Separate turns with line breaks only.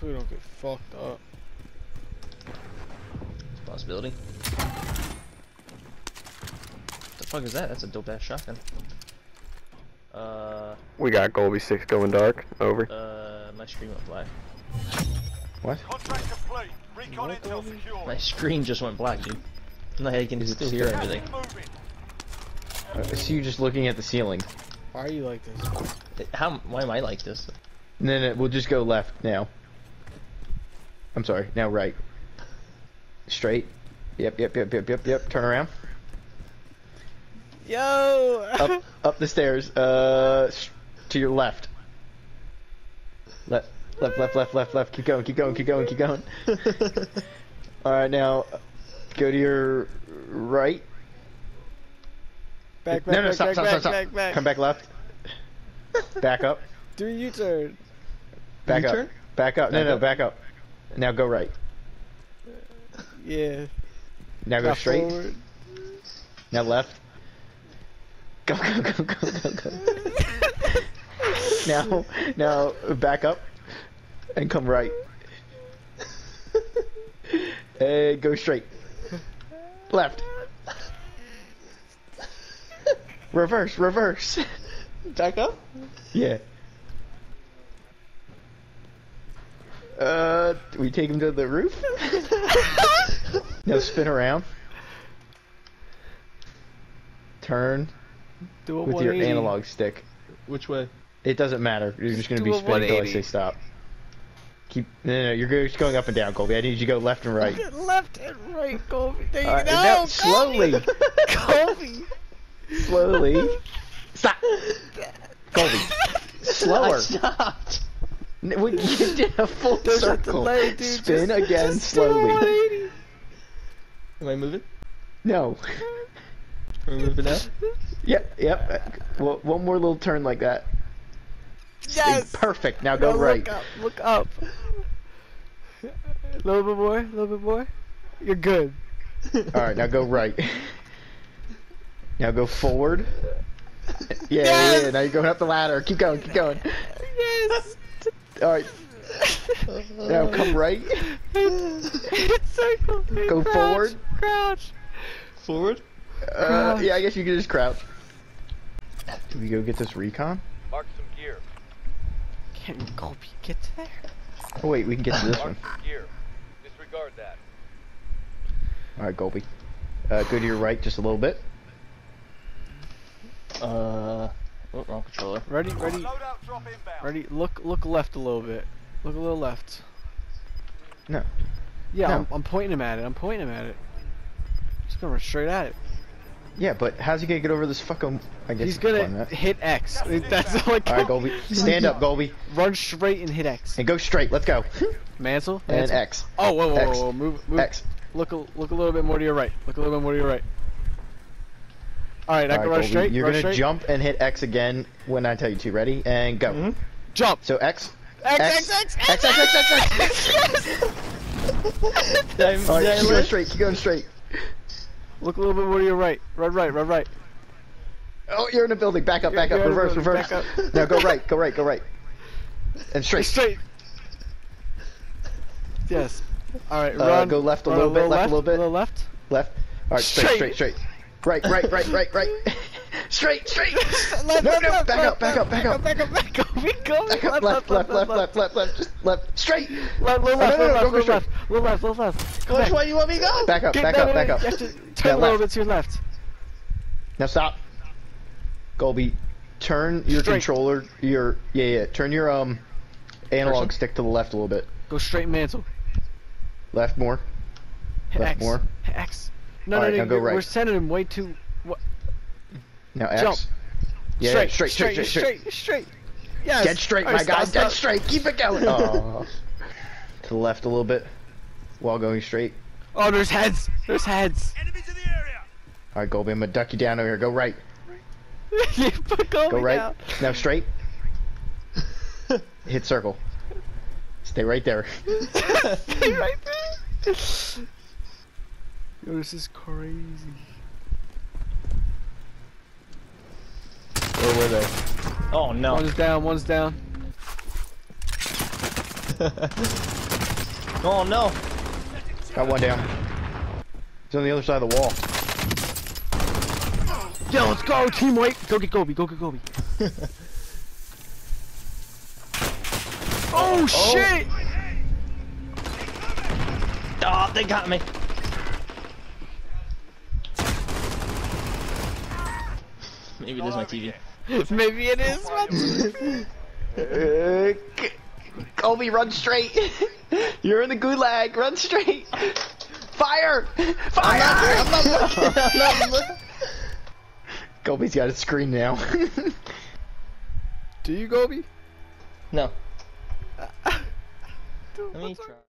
Hopefully we don't get fucked up.
Possibility. What the fuck is that? That's a dope ass shotgun. Uh,
We got Golbie 6 going dark. Over.
uh, my screen went black.
What?
Contract complete. Recon
What,
intel
Colby?
secure.
My screen just went black, dude. No, I can still hear everything.
Moving.
Uh, so you just looking at the ceiling.
Why are you like this?
How? Why am I like this?
And then it, we'll just go left now. I'm sorry. Now right. Straight. Yep, yep, yep, yep, yep, yep. Turn around.
Yo!
Up, up the stairs. Uh, to your left. Left, left, left, left, left, left. Keep going, keep going, keep going, keep going. All right, now go to your right.
back, back,
no, no,
back,
stop,
back,
stop,
back,
stop, stop.
back, back.
Come back left. Back up.
Do a U-turn.
Back
U-turn?
up. Back up. No,
Back
no, back up. Now go right.
Yeah.
Now go straight.
forward.
Now left. Go, go, go, go, go, go. now, now back up and come right. and go straight. Left. Reverse, reverse.
Back up.
Yeah. Uh, we take him to the roof? now spin around. Turn
Do a
with your analog stick.
Which way?
It doesn't matter. You're just gonna be spinning until I say stop. Keep. No, no, no, you're just going up and down, Colby. I need you to go left and right.
Left and right, Kobe. There you
All right,
go.
now, slowly.
Kobe.
Slowly. Stop. Colby. Slower.
I stopped.
N- we- You did a full
There's a
circle.
delay, dude.
Spin
Just-
again
just
slowly.
Am I moving?
No.
Am I moving now?
Yep, yep. Well, one more little turn like that.
Yes.
Perfect. Now go
No,
right.
Look up. Look up. A little bit more. A little bit more. You're good.
All right, now go right. now go forward. Yeah, yeah,
Yes!
yeah. Now you're going up the ladder. Keep going. Keep going.
Yes.
All right. Now come right.
Hit circle.
Go
Crouch,
forward.
Crouch.
Forward.
Uh, yeah, I guess you can just crouch. Do we go get this recon?
Mark some gear.
Can Colby get to there?
Oh wait, we can get to this
Mark
one.
some gear. Disregard that.
All right, Golbie. Uh, go to your right just a little bit.
Uh, oh, wrong controller.
Ready? Ready?
Loadout.
Ready? Look. Look left a little bit. Look a little left.
No.
Yeah,
No.
I'm, I'm pointing him at it. I'm pointing him at it. Just gonna run straight at it.
Yeah, but how's he gonna get over this fucking? I guess
He's gonna
that.
hit X. That's all I
All right, Golbie. Stand up, Golbie,
Run straight and hit X.
and go straight. Let's go.
Mantle.
And X.
Oh, whoa, whoa, whoa, whoa. Move, move.
X.
Look, a, look a little bit more to your right. Look a little bit more to your right. All right, I
All
can
right, rush
straight.
You're
rush
gonna
straight.
jump and hit X again when I tell you to. Ready and go.
Mm -hmm. Jump.
So X.
X
X
X X
X X X. X, X,
X, X.
All right, keep going straight. Keep going straight.
Look a little bit more to your right. Right, right, right, right.
Oh, you're in a building. Back up,
you're,
back
you're up.
Reverse,
building,
reverse.
Up.
now go right, go right, go right. And straight.
Straight. Yes. All right,
uh,
run.
Go left a
little, a
little bit, left,
left, a
little bit.
A little left.
Left. All right, straight,
straight,
straight. straight. Right, right, right, right, right. straight, straight.
Left,
no,
left,
no,
left,
back
left,
up, back up, back up.
back up, back up. We go.
Back up, left, left, left, left, left, left, just left, straight.
Left, little
Oh,
left,
no, no,
left, left, left, little left. Come
Which way you want me to go?
Back up,
Get-
back up, back up.
You have to turn a little bit to your left.
Now stop. Golbie, turn your
Straight.
controller, your yeah, yeah. Turn your um analog
Person?
stick to the left a little bit.
Go straight mantle.
Left more.
Hit
Left
X.
more.
Hit X. No,
All
no,
right,
no.
now go
you're- We're sending him way too. What?
Now X.
Jump.
Yeah,
straight,
straight, straight, straight, straight.
straight, straight. Yes.
Get straight,
All
my
right,
guy.
stop,
Get straight. Keep it going. Oh. to the left a little bit, while going straight.
Oh, there's heads. There's heads.
Enemies in the area.
All right, Golbie, I'm gonna duck you down over here. Go right.
you put
Go right.
down.
Now straight. Hit circle. Stay right there.
Stay right there. Yo, this is crazy.
Where were they?
Oh no.
One's down. One's down.
oh no!
Got one down. He's on the other side of the wall.
Yo, let's go, team white. Go get Gobi. Go get Gobi. Oh, oh, shit!
Oh, they got me. Maybe it is my TV.
Maybe it is.
Uh, K- Colby, run straight. You're in the gulag. Run straight. Fire! Fire!
I'm not I'm looking. I'm not looking.
Colby's got a screen now.
Do you, Gobi?
No. Let me try.